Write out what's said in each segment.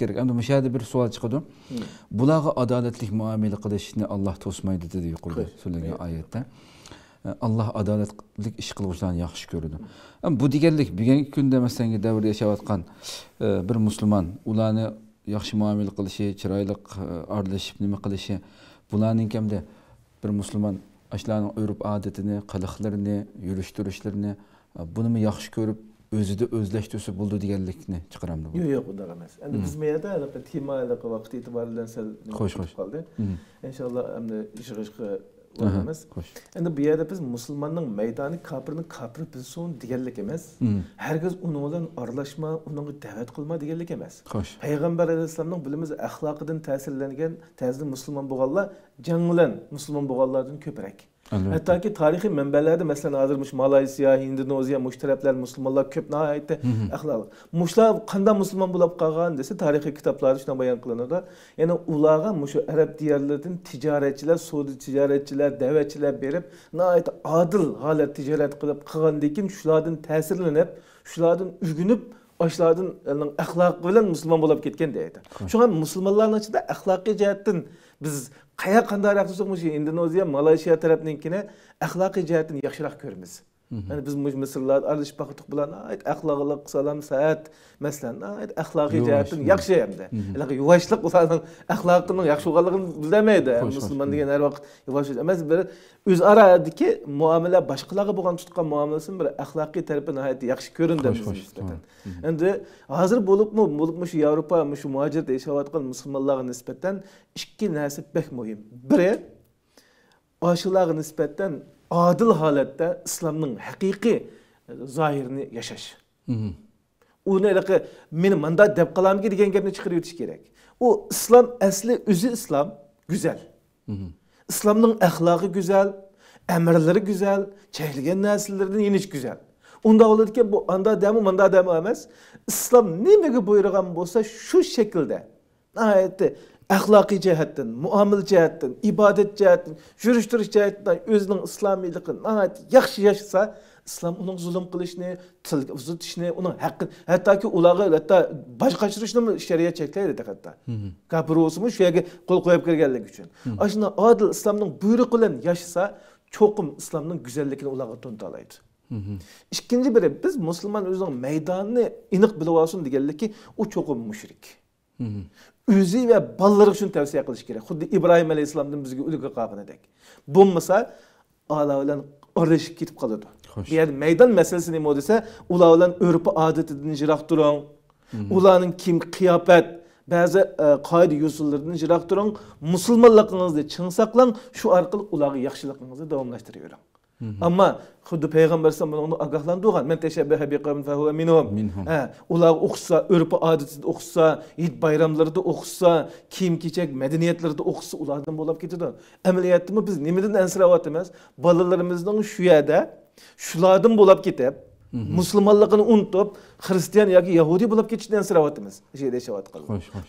kerak endi o'sha yerda bir savol chiqadi bularga adolatli muomala qilishni olloh to'smaydi dedi yuqorida so'zlagan oyatda alloh adolatli ish qiluvchilarni yaxshi ko'radi bu deganlik bugungi kunda masalan davrda yashayotgan bir musulmon ularni yaxshi muomala qilishi chiroyli aralashib nima qilishi bularning hamda bir musulmon shularning urf odatini qiliqlarini yurish turishlarini bunimi yaxshi ko'rib o'zida o'zlashtirsa bo'ldi deganlikni chiqaramdi yo'q yo'q undoq emas. Endi biz bu yerda tema vaqt e'tiboridan sal xo'sh xo'sh. qoldi. Inshaalloh endi ish qilishga emas. endi bu yerda biz musulmonning maydoni kofirni kofir bilsin deganlik emas. Hargiz uni bilan aralashma unga da'vat qilma deganlik emas. Payg'ambar alayhissalomning bilimiz axloqidan ta'sirlangan ta'sir musulmon bo'lganlar jang bilan musulmon bo'lganlardan ko'proq hattoki tarixiy manbalarda masalan hozir mush malayziya indoneziya mush taraflar musulmonlar ko'p nihoyatda axloq mushlar qanday musulmon bo'lib qolgan desa tarixiy kitoblarda shunday bayon qilinadi ya'ni ularga mushu arab diyorlaridan tijoratchilar savdo tijoratchilar da'vatchilar berib nihoyatda odil holat tijorat qilib qilgandan keyin shulardan ta'sirlanib shulardan ugunib shulardan axloq bilan musulmon bo'lib ketgan deydi shunga musulmonlarni ichida axloqiy jihatdan biz qaya qandayroq desak indoneziya malayziya tarafninkini axloqiy jihatdan yaxshiroq ko'ramiz Yani biz mısırlar arış bakıtık bulan ait ahlaklık salam saat meselen ait ahlaki cihetin yakşı hem de. Yani yuvaşlık ulan ahlakının yakşı olanlığını bilemeydi. Müslüman diye her vakit yuvaş edemez. Bir üz aradaki muamele başkaları bulan tutkan muamelesinin bir ahlaki tarafı nihayet yakşı göründü. Şimdi hazır bulup mu, bulup şu Avrupa, şu muhacir de yaşavatkan iki nesip pek mühim. Biri, aşılara nispeten adil holatda islomning haqiqiy zohirini yashash uni meni manda deb qolamki degan gapni chiqarib o'tish kerak. U islom asli o'zi islom go'zal islomning axloqi go'zal amrlari go'zal chekilgan narsalardan yenish go'zal unda bo'ladiki bu anda dami manda dami emas. İslom nimaga buyurgan bo'lsa shu shaklda axloqiy jihatdan muomala jihatdan ibodat jihatdan yurish turish jihatdan o'zining islomiyligini yaxshi yashasa islom uning zulm qilishni tilga uzatishni uning haqqini hattoki ularga hatto bosh qochirishni shariat cheklaydi hatto kafir bo'lsinmi shu yerga qo'l qo'yib kirganligi uchun ana shunday odil islomning buyrug'i bilan yashasa cho'qim islomning go'zalligini ularga to'nta oladi ikkinchi biri biz musulmon o'zining maydonini aniq bilib olsin deganliki u cho'qim mushrik o'zi va bolalariga shuni tavsiya qilish kerak xuddi ibrohim alayhissalomdan bizga ulgu qolganidek bo'lmasa ola bilan aralashib ketib qoladi bu yerda maydon masalasi nima desa ular bilan urfi odatidan yiroq turing ularning kim qiyofat ba'zi qoida usullaridan yiroq turing musulmonligingizni chin saqlang shu orqali ularga yaxshiligingizni davomlashtiravering ammo xuddi payg'ambar alayhisalom uni ogohlantirgan man tashabbaha biqavmin fahuva minhum. Ular o'qisa urfi odatida o'qisa it bayramlarida o'qisa kiyim kechak madaniyatlarida o'qisa ulardan bo'lib ketadi amaliyotda biz nimadan ansirayapmiz bolalarimizning shu yerda shulardan bo'lib ketib musulmonligini unutib xristian yoki yahudiy bo'lib ketishdan ansirayapmiz shu yerda yashayotgan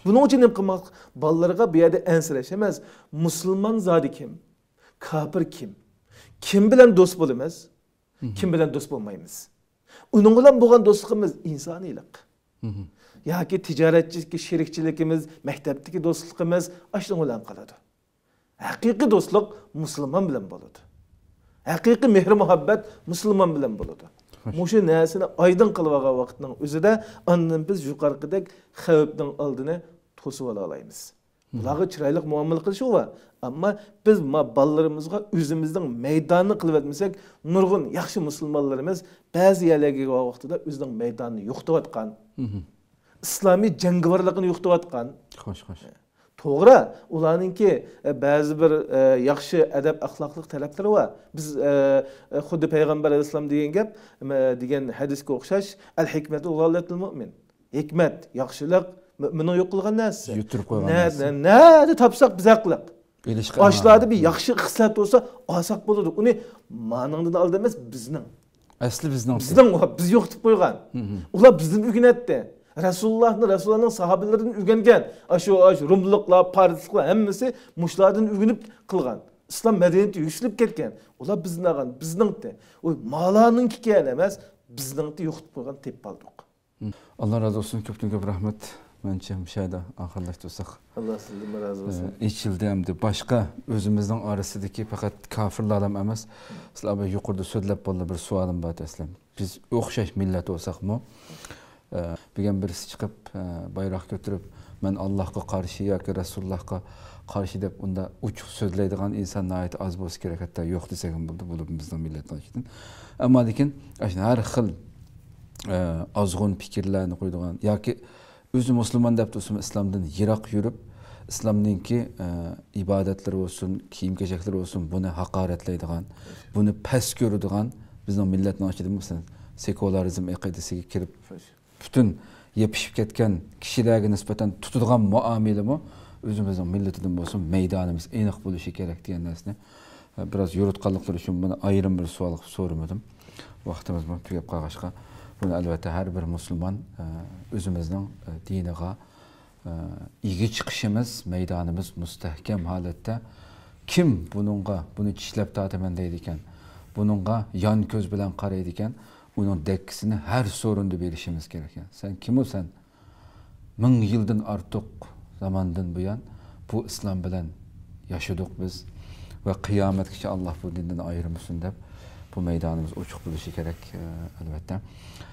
buning uchun nima qilmoq bolalarga bu yerda ansirash emas musulmon zodi kim? Kofir kim kim bilan do'st bo'lamiz kim bilan do'st bo'lmaymiz uning bilan bo'lgan do'stligimiz insoniylik yoki tijoratchilik sherikchiligimiz maktabdagi do'stligimiz shu bilan qoladi haqiqiy do'stlik musulmon bilan bo'ladi haqiqiy mehr muhabbat musulmon bilan bo'ladi mushu narsani oydin qilib olgan vaqtning o'zida andan biz yuqorqidek xavfning oldini to'sib ola olamiz bularga chiroyli muomala qilish va ammo biz bolalarimizga o'zimizning maydonni qilib etmasak nurg'un yaxshi musulmonlarimiz ba'zi yerlarga vaqtida o'zining maydonini yo'qotayotgan islomiy jangovarligini yo'qotayotgan xo'sh xo'sh. To'g'ri ularninki ba'zi bir yaxshi adab axloqli taraflari bor biz xuddi payg'ambar alayhissalom degan gap degan hadisga o'xshash al hikmatu mu'min. Hikmat yaxshilik mo'minni yo'q qilgan narsa yutirib qo'ygan nada topsak biz haqliq oshlarda bir yaxshi xislat bo'lsa olsak bo'ladi uni maningdan oldi emas bizning asli bizning bizning biz yo'qitib qo'ygan ular bizdan o'rganatdi rasulullohni rasulullohning sahobalaridan o'rgangan shu rumliqlar parisliklar hammasi mushlardan o'rganib qilgan islom madaniyati yuksalib ketgan ular bizni bizningdi u malaninki emas bizningni yo'qitib qo'ygan tepib oldik alloh rozi bo'lsin ko'pdan ko'p rahmat Mençe müşahede ahırlaştırsak. Allah sizden razı olsun. İçildi hem de başka özümüzün arasındaki fakat kafirlarım emas. Sizler bir yukarıda söylep bolda bir sualım var eslem. Biz okşaş millet olsak mı? Bir birisi çıkıp bayrak götürüp men Allah'a karşı yoki Resulullah'a karşı deb unda uçuq so'zlaydigan inson nihoyat oz bo'lsa kerak hatto yo'q desak ham bo'ladi bu bizning millatdan ammo lekin har xil ozg'un fikrlarni qo'ydigan yoki o'zi musulmon deb tursin islomdan yiroq yurib islomninki e, ibodatlari bo'lsin kiyim kechaklari bo'lsin buni haqoratlaydigan buni past ko'radigan bizni millatni ichida masalan sekularizm aqidasiga kirib butun yepishib ketgan kishilarga nisbatan tutadigan muomilami o'zimizni millatidan bo'lsin maydonimiz aniq bo'lishi kerak degan narsani e, biroz yo'ritganliklari uchun buni ayrim bir savol qilib so'ramadim. Vaqtimiz tugab qolg'achqa buni albatta har bir musulmon o'zimizning diniga ega chiqishimiz maydonimiz mustahkam holatda kim buningga buni tishlab tortaman deydi ekan buningga yon ko'z bilan qaraydi ekan uning dakkisini har so'rinda berishimiz kerak ekan san kimu san ming yildan ortiq zamandan buyon bu islom bilan yashadik biz. Va qiyomatgacha alloh bu dindan ayirmasin deb bu maydonimiz ochiq bo'lishi kerak albatta